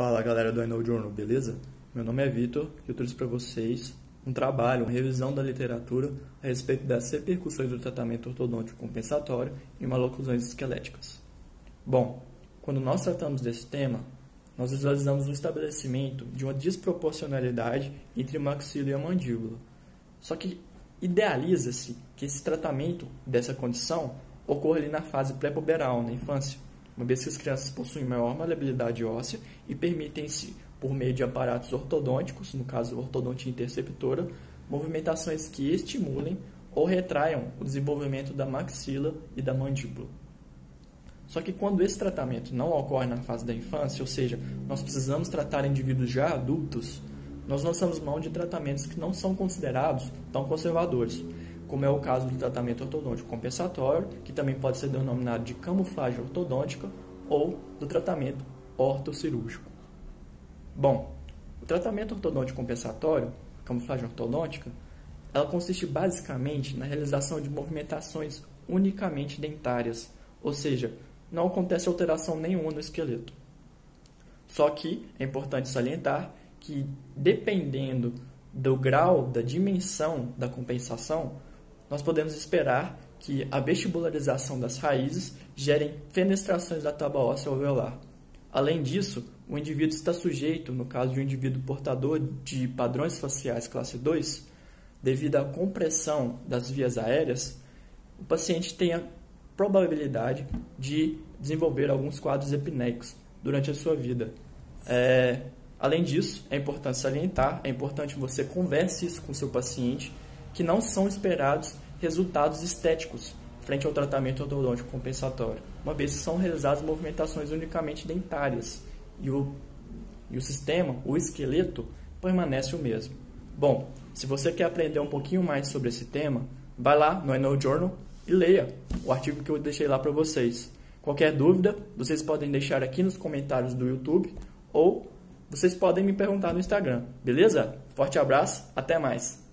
Fala galera do I Journal, beleza? Meu nome é Vitor e eu trouxe para vocês um trabalho, uma revisão da literatura a respeito das repercussões do tratamento ortodôntico compensatório em maloclusões esqueléticas. Bom, quando nós tratamos desse tema, nós visualizamos o estabelecimento de uma desproporcionalidade entre a maxila e a mandíbula. Só que idealiza-se que esse tratamento dessa condição ocorra ali na fase pré-puberal, na infância, uma vez que as crianças possuem maior maleabilidade óssea e permitem-se, por meio de aparatos ortodônticos, no caso ortodontia interceptora, movimentações que estimulem ou retraiam o desenvolvimento da maxila e da mandíbula. Só que quando esse tratamento não ocorre na fase da infância, ou seja, nós precisamos tratar indivíduos já adultos, nós lançamos mão de tratamentos que não são considerados tão conservadores, como é o caso do tratamento ortodôntico compensatório, que também pode ser denominado de camuflagem ortodôntica, ou do tratamento ortocirúrgico. Bom, o tratamento ortodôntico compensatório, camuflagem ortodôntica, ela consiste basicamente na realização de movimentações unicamente dentárias, ou seja, não acontece alteração nenhuma no esqueleto. Só que é importante salientar que, dependendo do grau, da dimensão da compensação, nós podemos esperar que a vestibularização das raízes gerem fenestrações da tábua óssea alveolar. Além disso, o indivíduo está sujeito, no caso de um indivíduo portador de padrões faciais classe 2, devido à compressão das vias aéreas, o paciente tem a probabilidade de desenvolver alguns quadros epinéicos durante a sua vida. É, além disso, é importante salientar, é importante você converse isso com seu paciente, que não são esperados resultados estéticos frente ao tratamento odontológico compensatório, uma vez que são realizadas movimentações unicamente dentárias e o, e o sistema, o esqueleto, permanece o mesmo. Bom, se você quer aprender um pouquinho mais sobre esse tema, vai lá no Know Journal e leia o artigo que eu deixei lá para vocês. Qualquer dúvida, vocês podem deixar aqui nos comentários do YouTube ou vocês podem me perguntar no Instagram, beleza? Forte abraço, até mais!